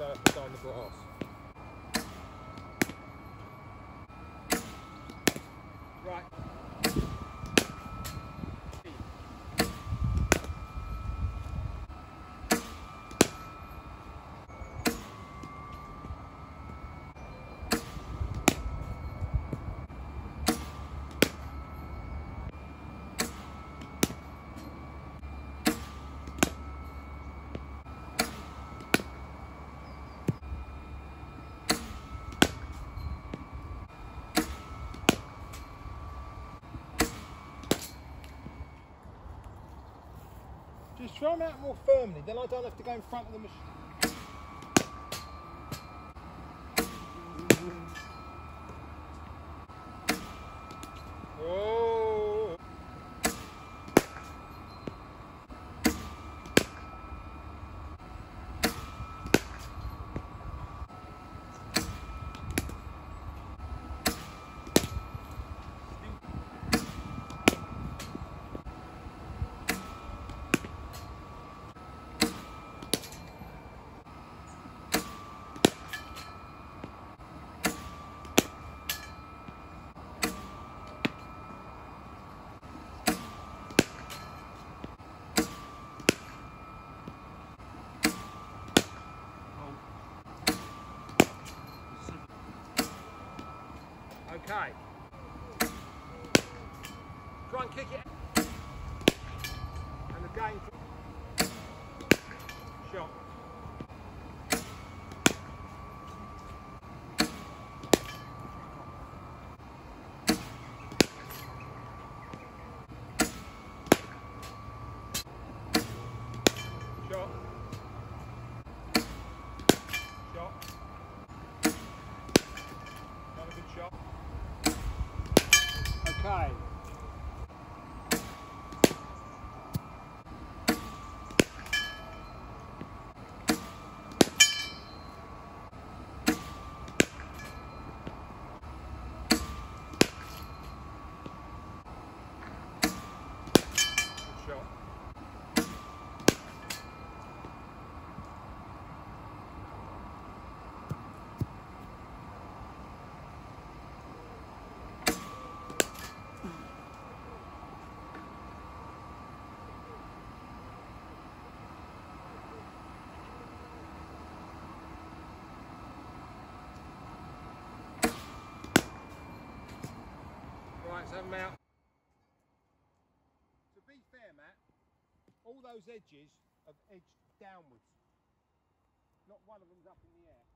without, without the glass. Just throw them out more firmly, then I don't have to go in front of the machine. Okay. Try and kick it. And again. Shot. Shot. Shot. Another good shot. Okay. Good shot. Right, so mount. To be fair, Matt, all those edges have edged downwards. Not one of them's up in the air.